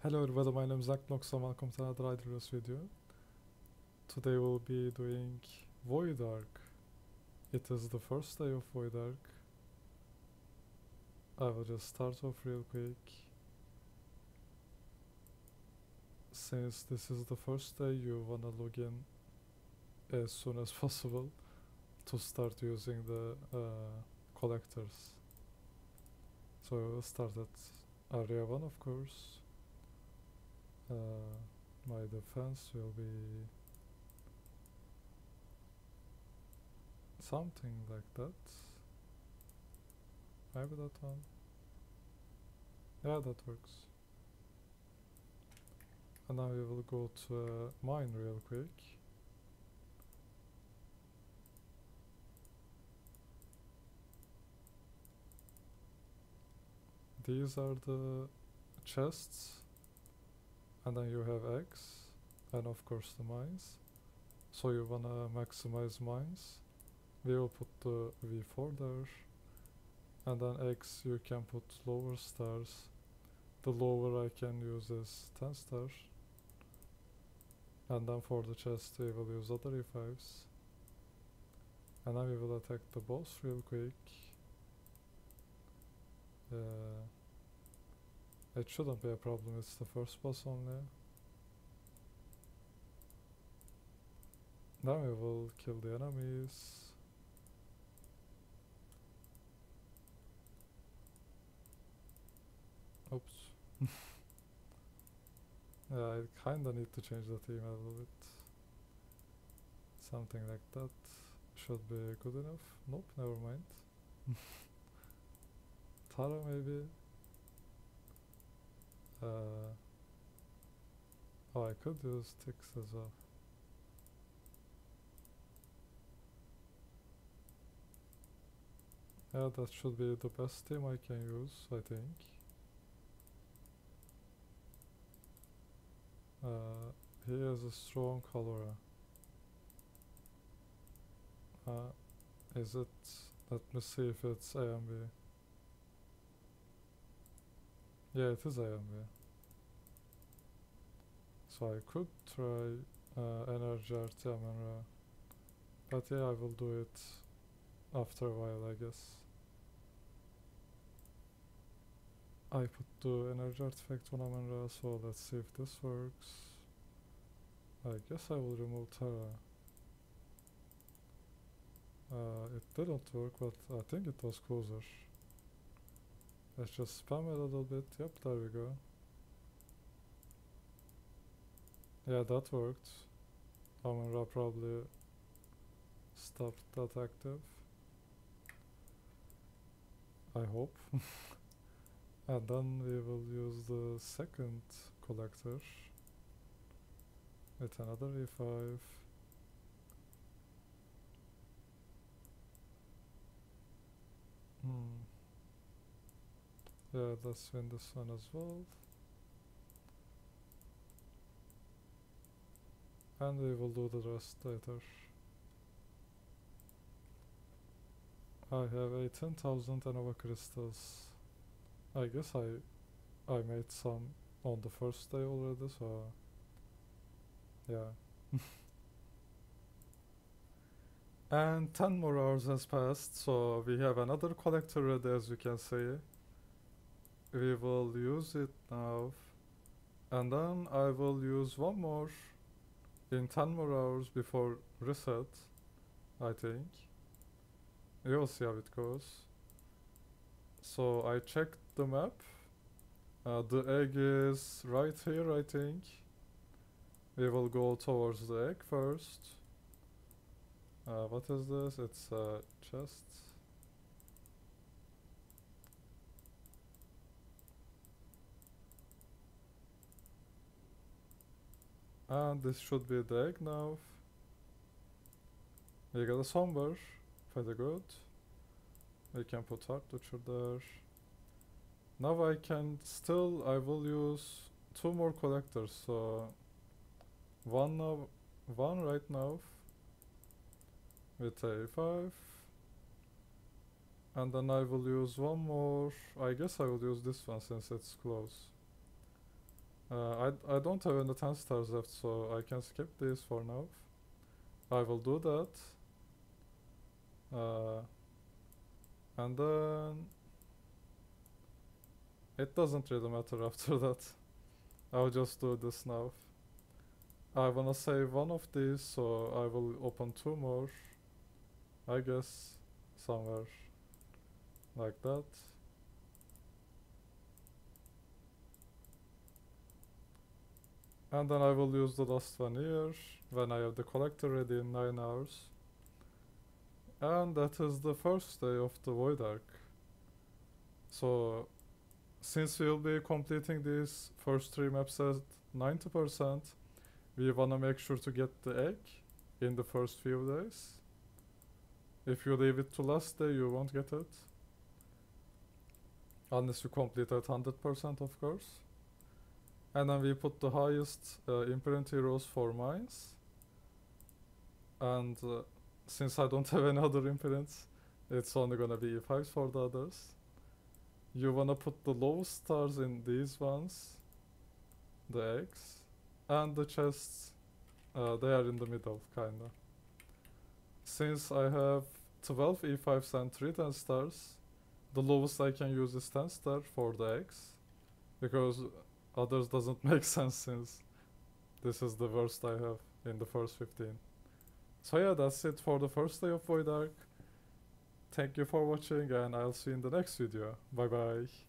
Hello everybody, my name is Aknilox and welcome to another Idle Heroes video. Today we'll be doing Void Ark. It is the first day of Void Ark. I will just start off real quick. Since this is the first day, you wanna log in as soon as possible to start using the uh, collectors. So we'll start at area 1 of course. Uh, my defense will be something like that. Maybe that one. Yeah, that works. And now we will go to uh, mine real quick. These are the chests and then you have X and of course the mines so you wanna maximize mines we will put the V4 there. And then X you can put lower stars. The lower I can use is 10 stars. And then for the chest we will use other E5s and then we will attack the boss real quick. Uh, it shouldn't be a problem, it's the first boss only. Now we will kill the enemies. Oops. yeah, I kinda need to change the theme a little bit. Something like that should be good enough. Nope, never mind. Tara maybe? Uh, oh, I could use ticks as well. Yeah, that should be the best team I can use, I think. Uh, he has a strong cholera. Uh, is it... Let me see if it's AMB. Yeah, it is AMB. So I could try uh, Energy Artiamanra. But yeah, I will do it after a while, I guess. I put the energy artifact on Amen-Ra, so let's see if this works. I guess I will remove Tara. Uh, it didn't work, but I think it was closer. Let's just spam it a little bit. Yep, there we go. Yeah, that worked. Amen-Ra probably stopped that active. I hope. and then we will use the second collector with another E5. Hmm. Yeah, let's win this one as well. And we will do the rest later. I have 18,000 Anova crystals. I guess I I made some on the first day already, so yeah. and 10 more hours has passed, so we have another collector ready as you can see we will use it now and then I will use one more in 10 more hours before reset I think. You'll see how it goes so I checked the map. Uh, the egg is right here I think. We will go towards the egg first. Uh, what is this? It's a chest And this should be the egg now. We got a somber, pretty good. We can put butcher there. Now I can still, I will use two more collectors, so one now, one right now with E5 and then I will use one more, I guess I will use this one since it's close Uh, I, I don't have any 10 stars left, so I can skip this for now. I will do that. Uh, and then it doesn't really matter after that. I'll just do this now. I wanna save one of these, so I will open two more. I guess somewhere like that. And then I will use the last one here when I have the collector ready in 9 hours. And that is the first day of the Void Ark. So, since we'll be completing these first three maps at 90%, we wanna make sure to get the egg in the first few days. If you leave it to last day, you won't get it. Unless you complete at 100% of course. And then we put the highest uh, imprint heroes for mines. And uh, since I don't have any other imprints, it's only gonna be E5s for the others. You wanna put the lowest stars in these ones, the eggs, and the chests, uh, they are in the middle, kinda. Since I have 12 E5s and 3 10 stars, the lowest I can use is 10 star for the eggs, because others doesn't make sense since this is the worst I have in the first 15. So yeah, that's it for the first day of Void Ark. Thank you for watching and I'll see you in the next video. Bye bye.